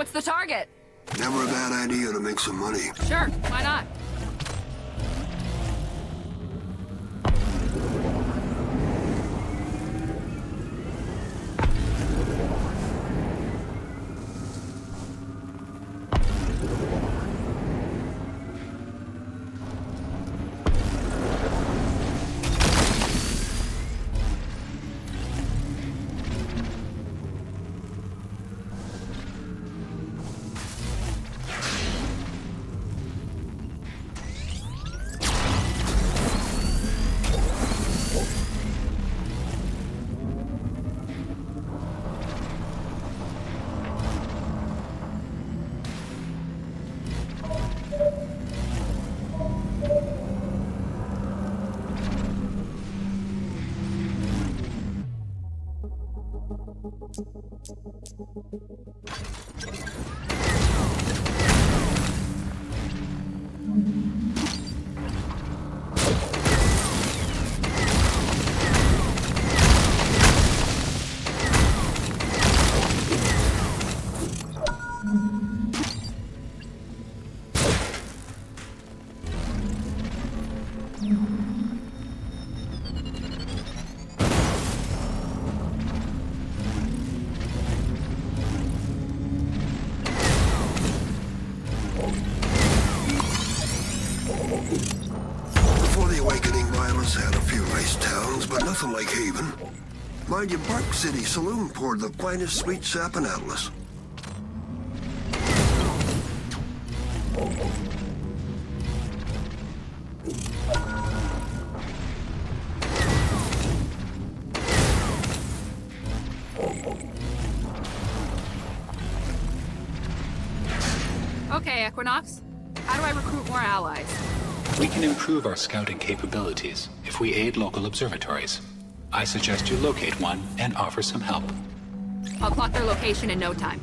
What's the target? Never a bad idea to make some money. Sure, why not? Mind you, Bark City Saloon poured the finest sweet sap in Atlas. Okay, Equinox. How do I recruit more allies? We can improve our scouting capabilities if we aid local observatories. I suggest you locate one and offer some help. I'll clock their location in no time.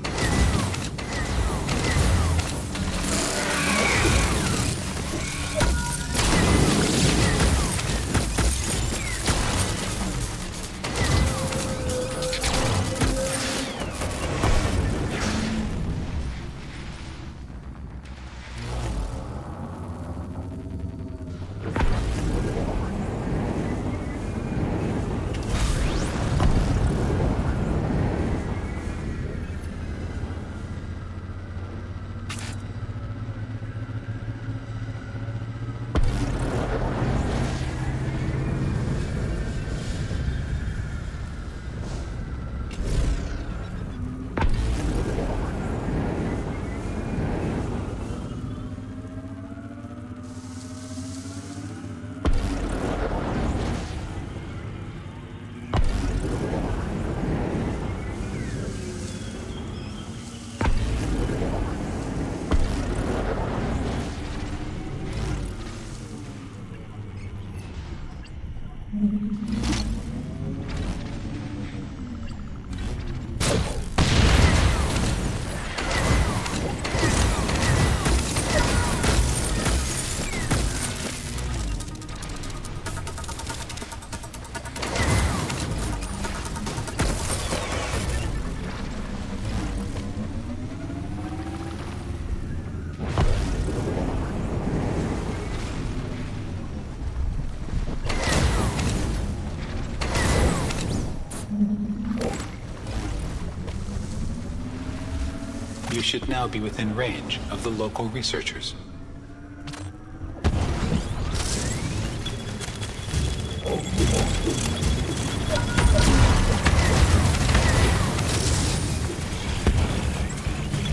Should now be within range of the local researchers.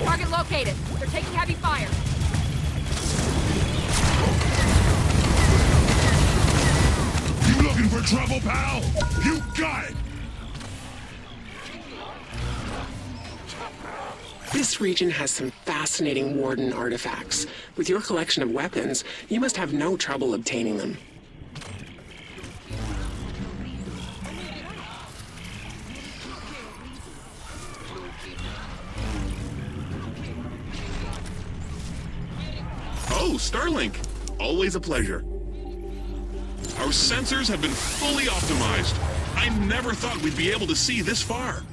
Target located. They're taking heavy fire. You looking for trouble, pal? You got it! This region has some fascinating Warden artifacts. With your collection of weapons, you must have no trouble obtaining them. Oh, Starlink. Always a pleasure. Our sensors have been fully optimized. I never thought we'd be able to see this far.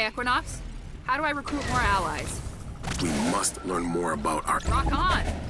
Okay, Equinox. How do I recruit more allies? We must learn more about our... Rock on!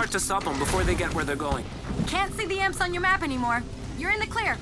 Smart to stop them before they get where they're going. Can't see the imps on your map anymore. You're in the clear.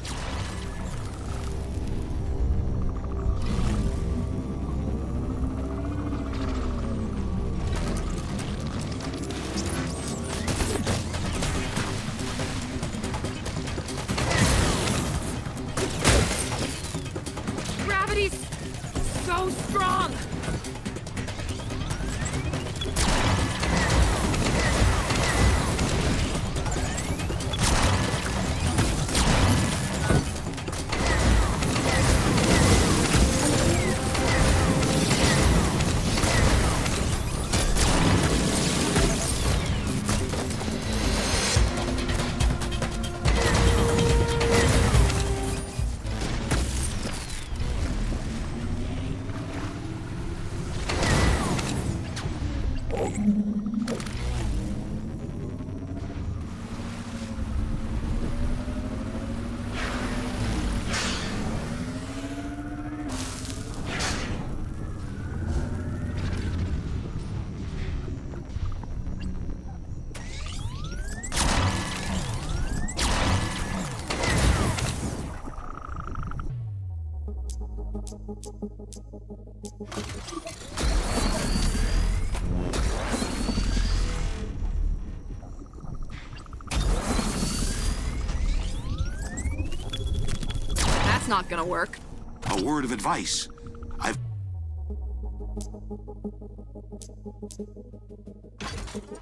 Not gonna work. A word of advice. I've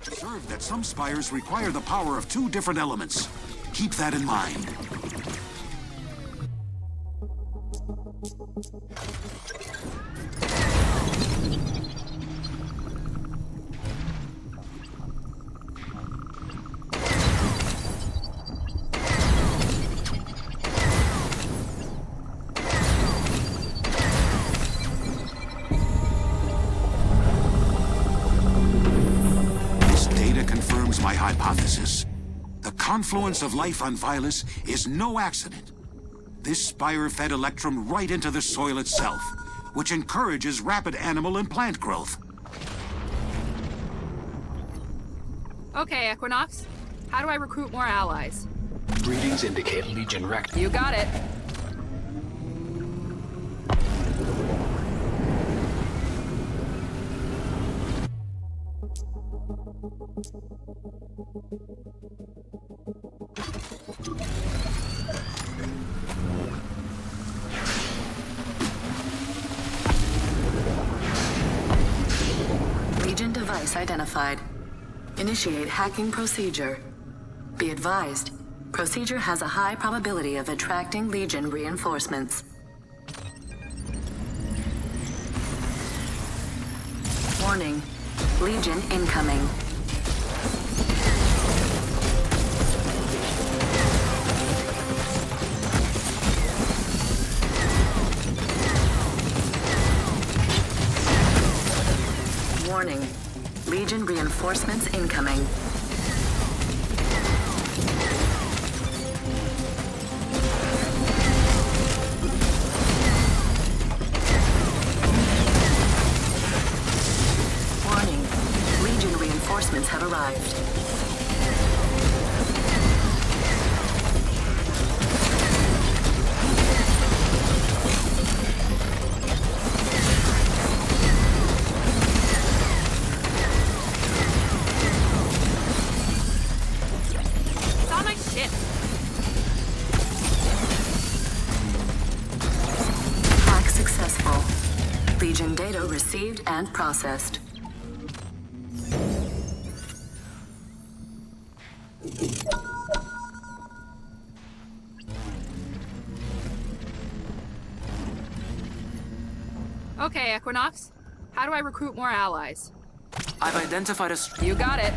observed that some spires require the power of two different elements. Keep that in mind. Confluence of life on Vilus is no accident. This spire fed Electrum right into the soil itself, which encourages rapid animal and plant growth. Okay, Equinox. How do I recruit more allies? Readings indicate Legion Rect. You got it. Initiate hacking procedure. Be advised, procedure has a high probability of attracting Legion reinforcements. Warning, Legion incoming. Reinforcements incoming. processed. Okay, Equinox. How do I recruit more allies? I've identified a... You got it.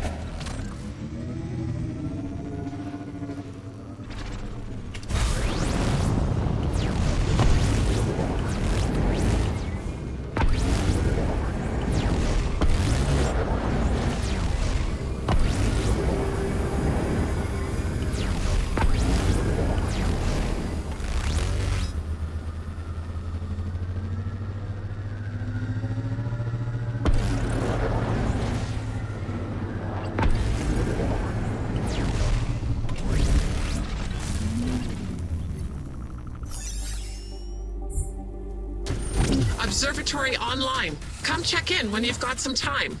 Online. Come check in when you've got some time.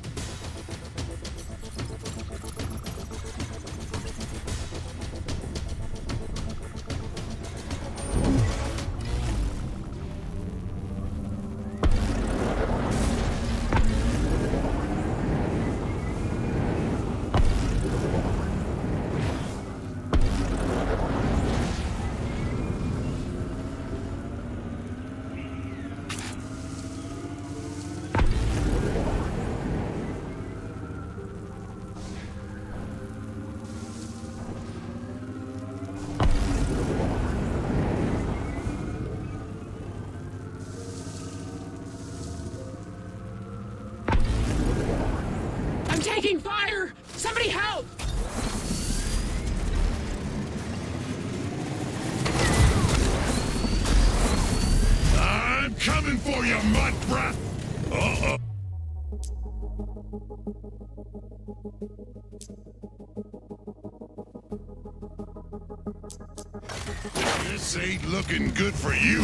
This ain't looking good for you,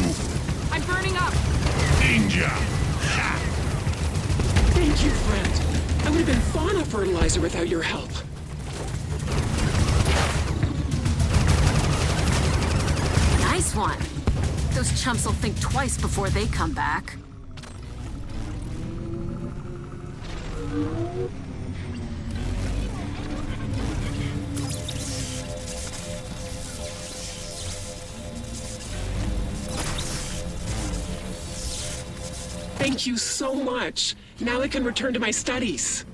I'm burning up. Ninja! Thank you, friend. I would have been fauna fertilizer without your help. Nice one. Those chumps will think twice before they come back. Thank you so much. Now I can return to my studies.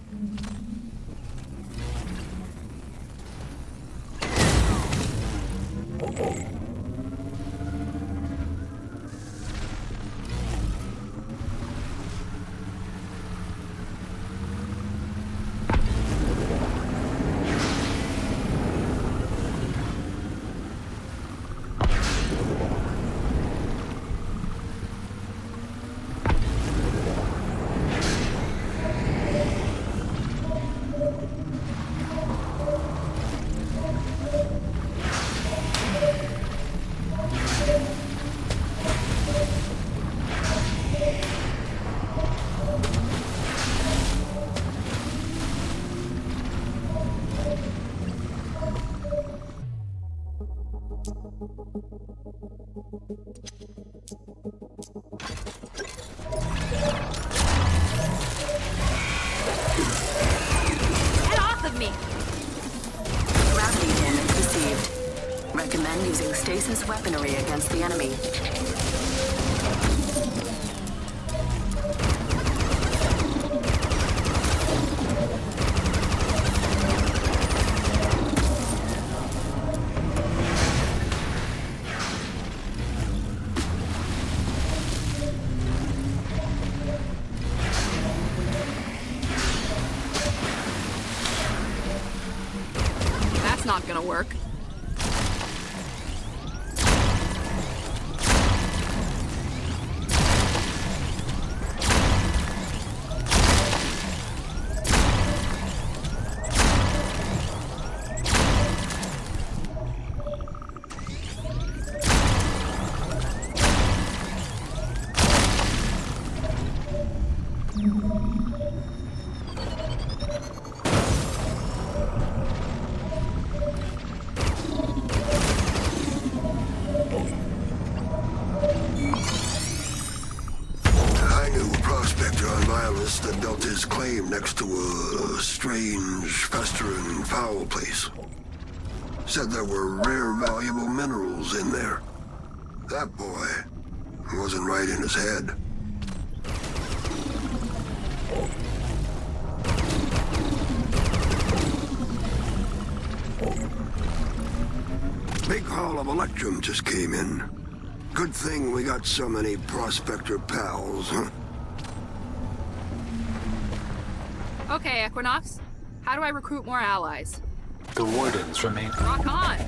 That built his claim next to a strange, festering, foul place. Said there were rare, valuable minerals in there. That boy wasn't right in his head. Big haul of Electrum just came in. Good thing we got so many prospector pals, huh? Okay, Equinox. How do I recruit more allies? The Wardens remain. Rock on!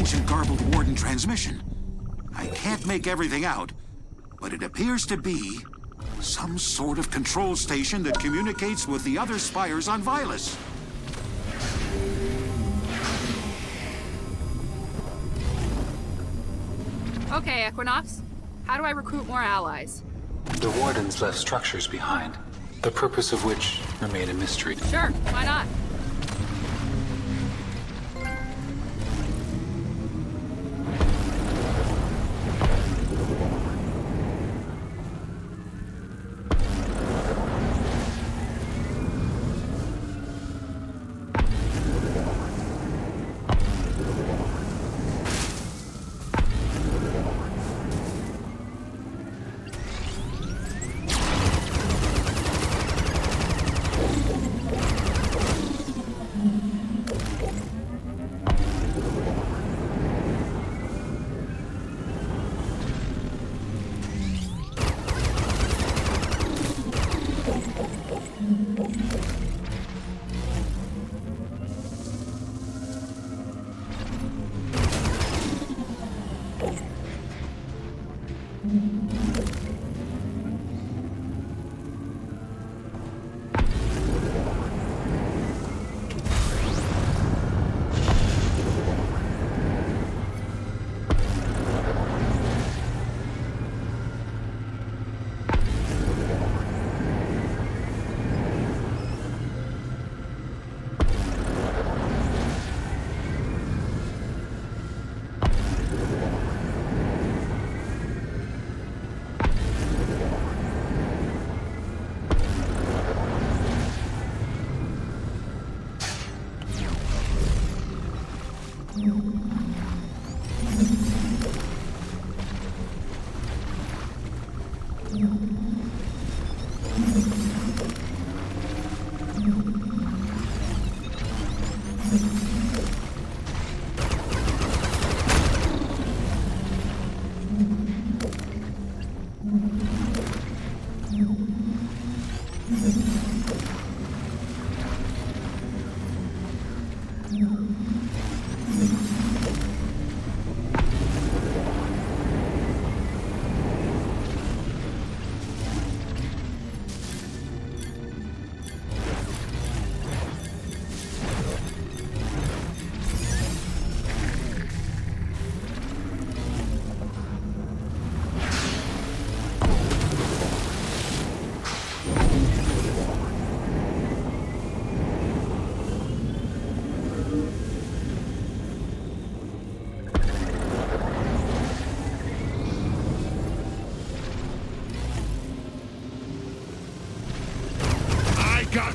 Ancient garbled Warden transmission. I can't make everything out, appears to be some sort of control station that communicates with the other spires on Vilus. Okay, Equinox. How do I recruit more allies? The Wardens left structures behind, the purpose of which remain a mystery. Sure, why not?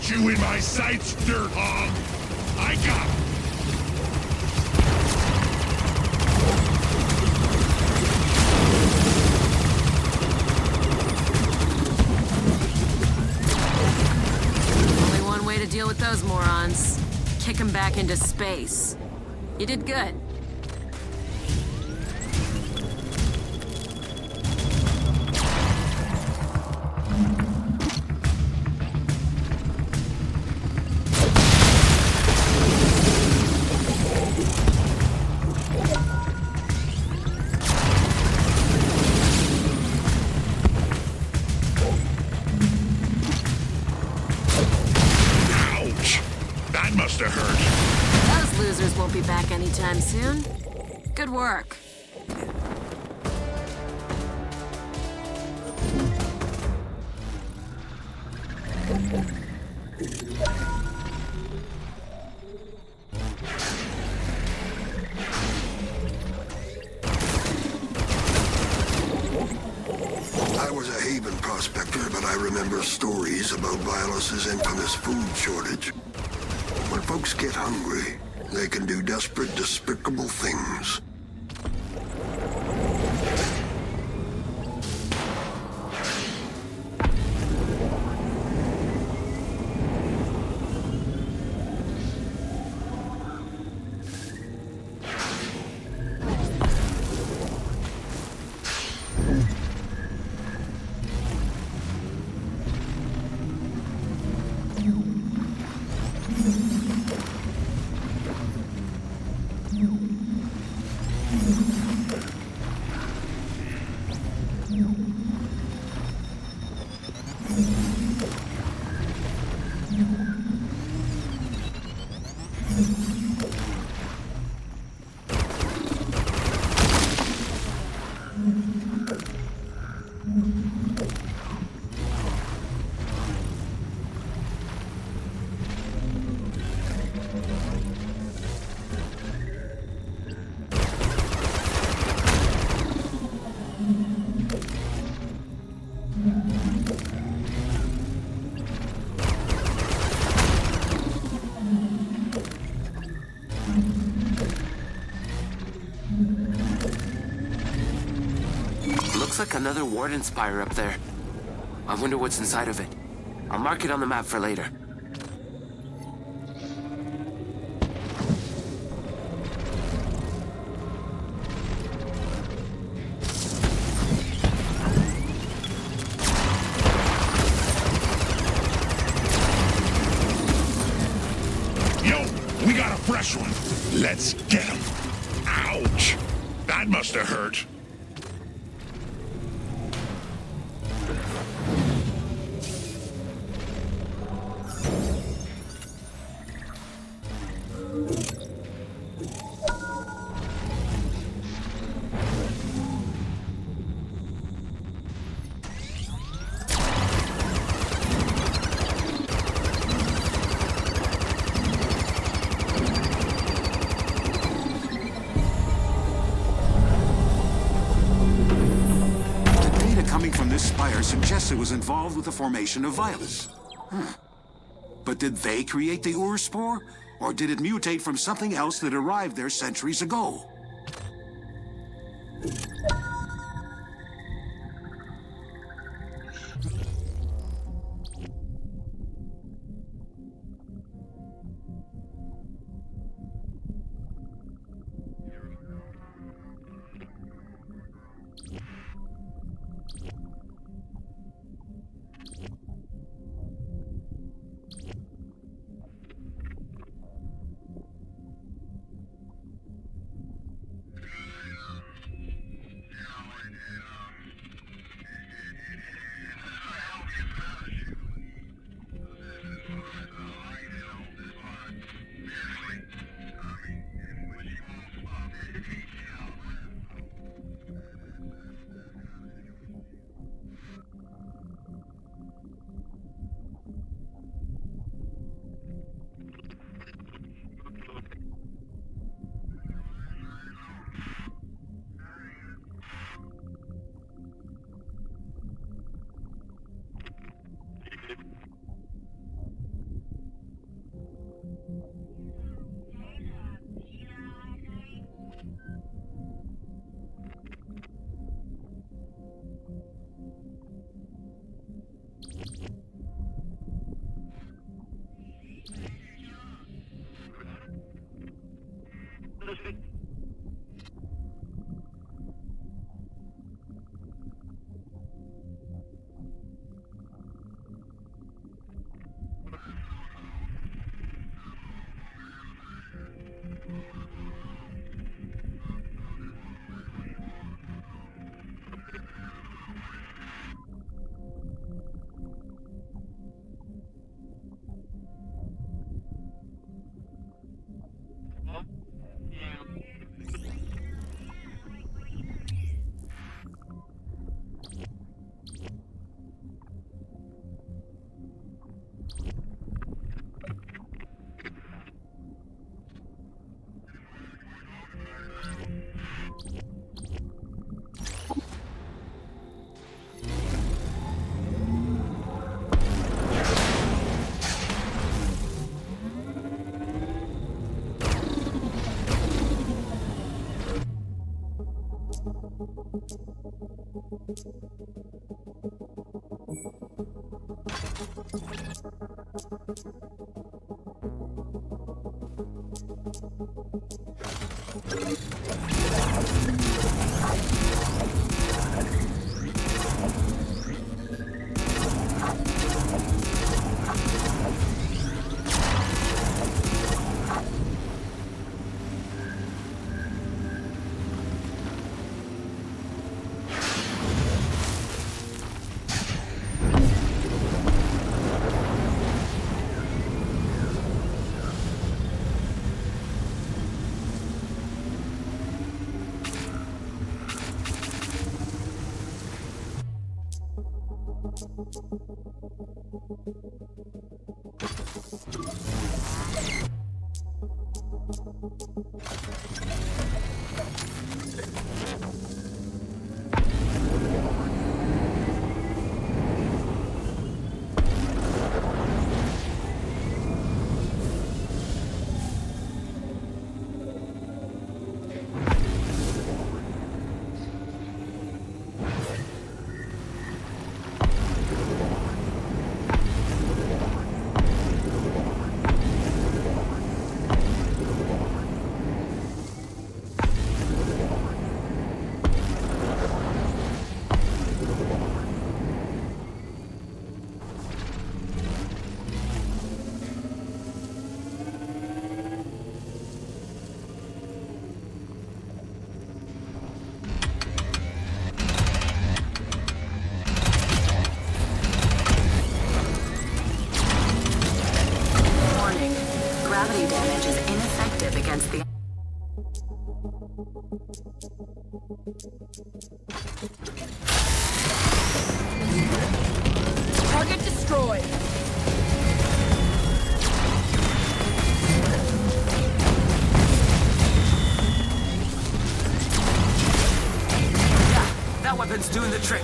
you in my sights, dirt hog. I got him. deal with those morons. Kick them back into space. You did good. I was a Haven prospector, but I remember stories about Vilus's infamous food shortage. When folks get hungry, they can do desperate, despicable things. Another Warden Spire up there. I wonder what's inside of it. I'll mark it on the map for later. Involved with the formation of. Huh. But did they create the Ur spore? Or did it mutate from something else that arrived there centuries ago? Against the... Destroyed. That weapon's doing the trick.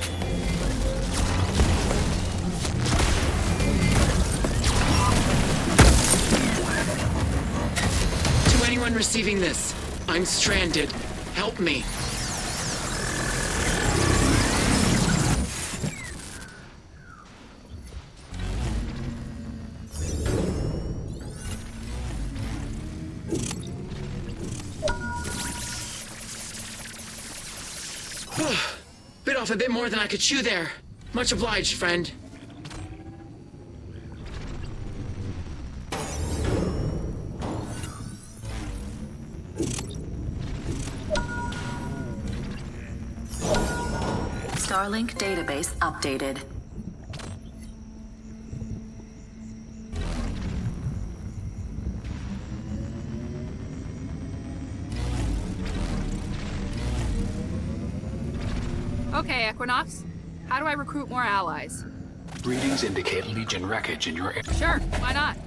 To anyone receiving this, I'm stranded. Help me. Off a bit more than I could chew there. Much obliged, friend. Starlink database updated. Okay, How do I recruit more allies? Readings indicate Legion wreckage in your area. Sure, why not?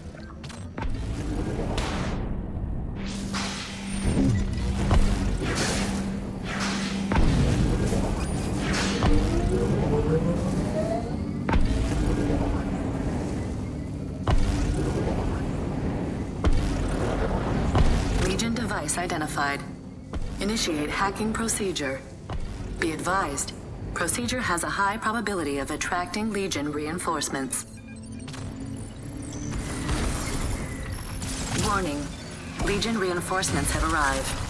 Legion device identified. Initiate hacking procedure. Be advised, procedure has a high probability of attracting Legion reinforcements. Warning. Legion reinforcements have arrived.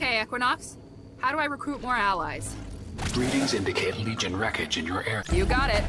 Okay, Equinox. How do I recruit more allies? Readings indicate Legion wreckage in your area. You got it.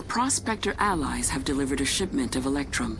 Our Prospector allies have delivered a shipment of Electrum.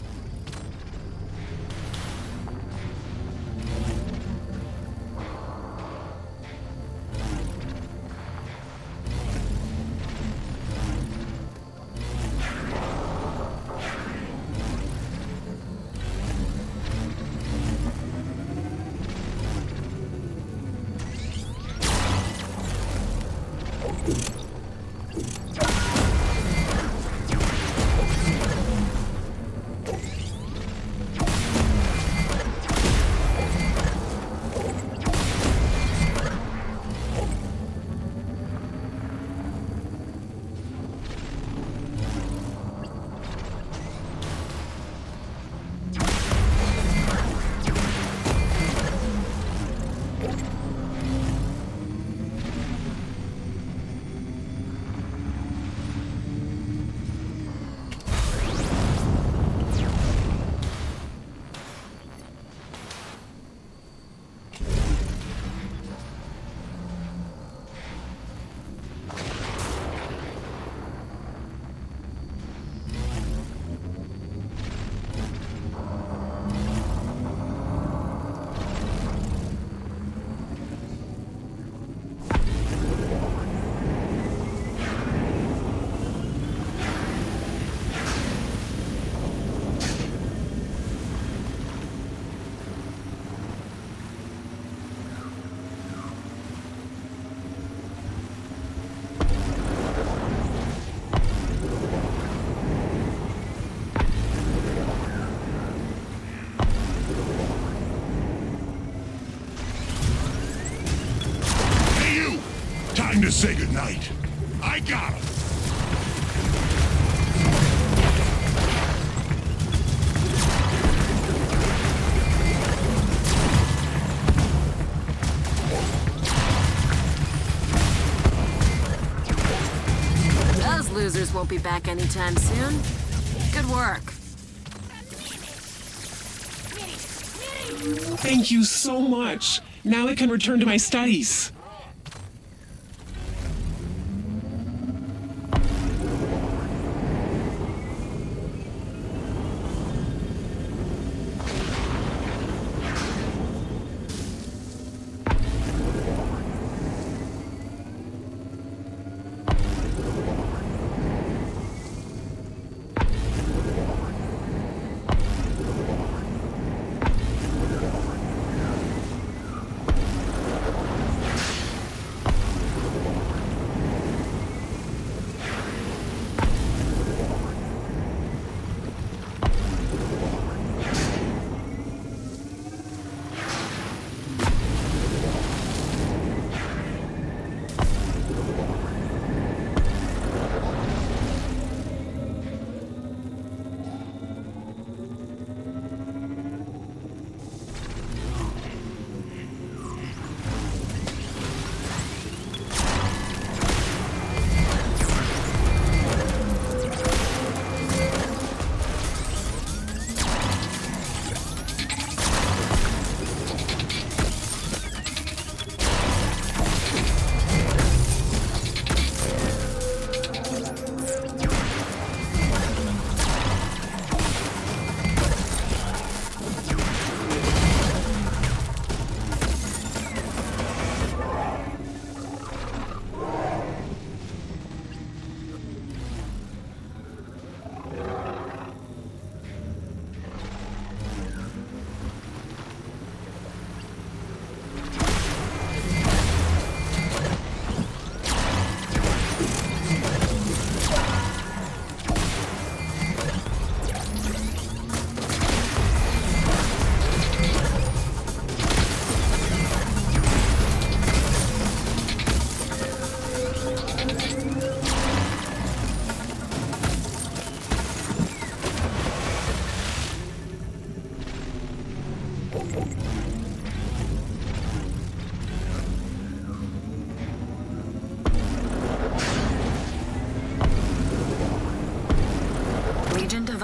Back anytime soon. Good work. Thank you so much. Now I can return to my studies.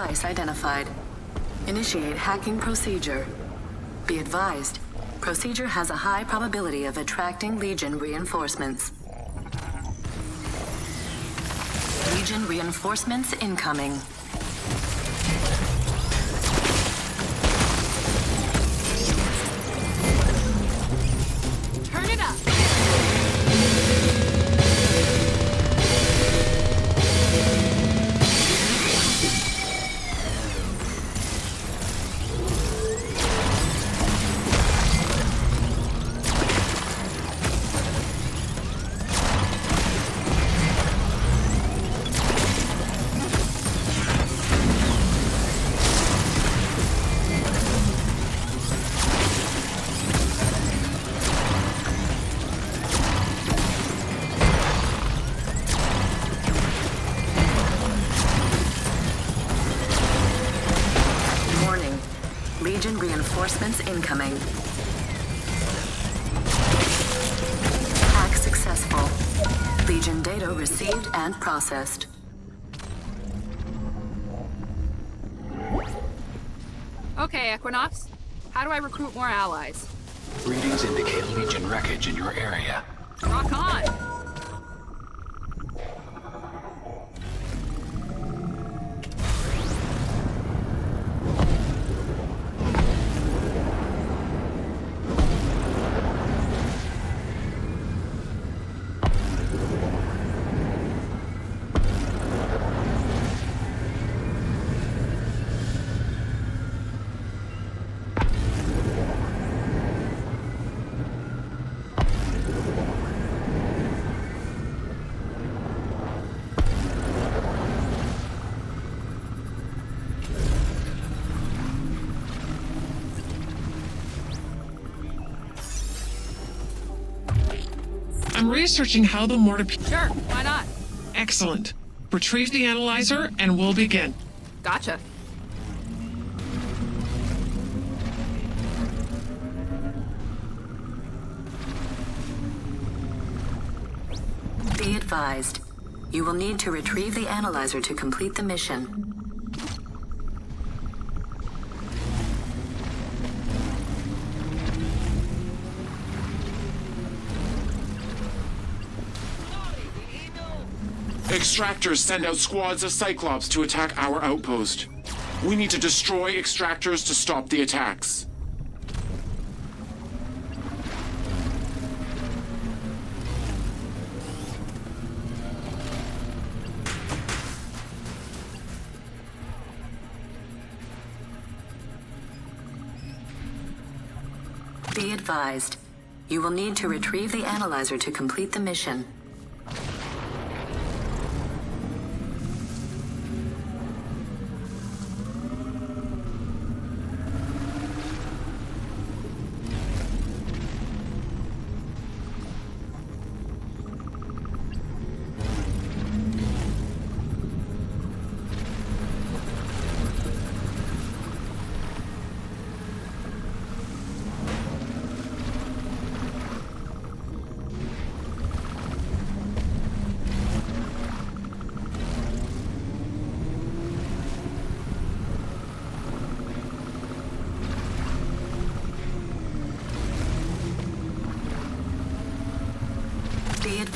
Device identified. Initiate hacking procedure. Be advised, procedure has a high probability of attracting Legion reinforcements. Legion reinforcements incoming. Incoming. Hack successful. Legion data received and processed. Okay, Equinox. How do I recruit more allies? Readings indicate Legion wreckage in your area. Rock on! Researching how the mortar. Sure, why not? Excellent. Retrieve the analyzer and we'll begin. Gotcha. Be advised. You will need to retrieve the analyzer to complete the mission. Extractors send out squads of Cyclops to attack our outpost. We need to destroy extractors to stop the attacks. Be advised. You will need to retrieve the analyzer to complete the mission.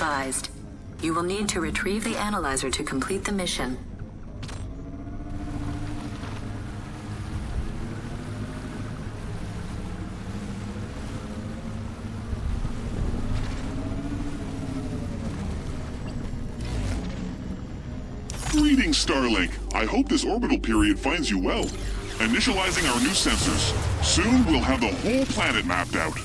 Advised. You will need to retrieve the analyzer to complete the mission. Greetings, Starlink. I hope this orbital period finds you well. Initializing our new sensors. Soon we'll have the whole planet mapped out.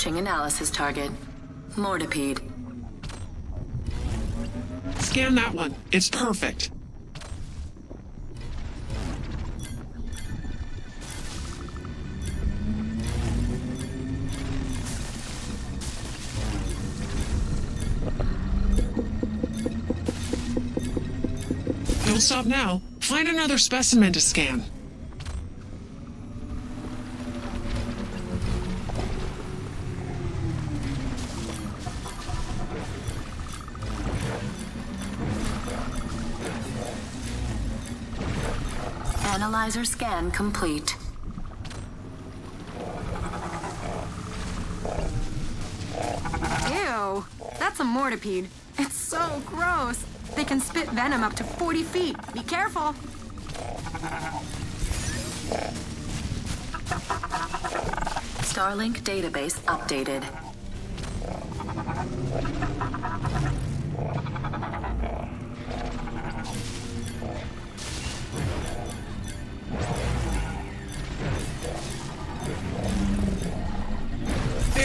Approaching analysis target. Mortipede. Scan that one. It's perfect. Don't stop now. Find another specimen to scan. Analyzer scan complete. Ew, that's a mortipede. It's so gross. They can spit venom up to 40 feet. Be careful. Starlink database updated.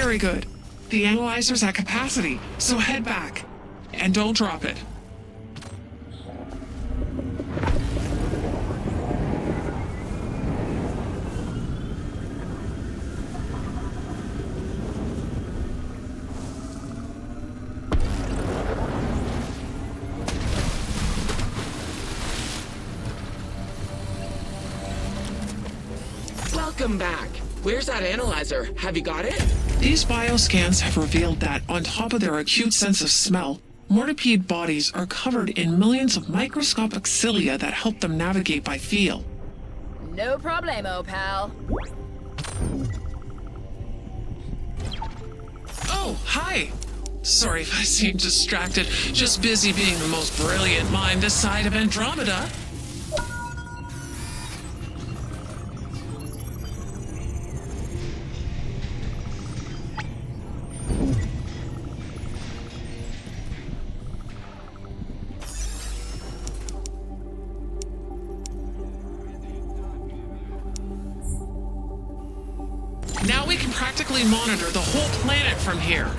Very good. The analyzer's at capacity, so head back. And don't drop it. Welcome back. Where's that analyzer? Have you got it? These bioscans have revealed that, on top of their acute sense of smell, mortipede bodies are covered in millions of microscopic cilia that help them navigate by feel. No problemo, pal. Oh, hi! Sorry if I seem distracted, just busy being the most brilliant mind this side of Andromeda. The whole planet from here.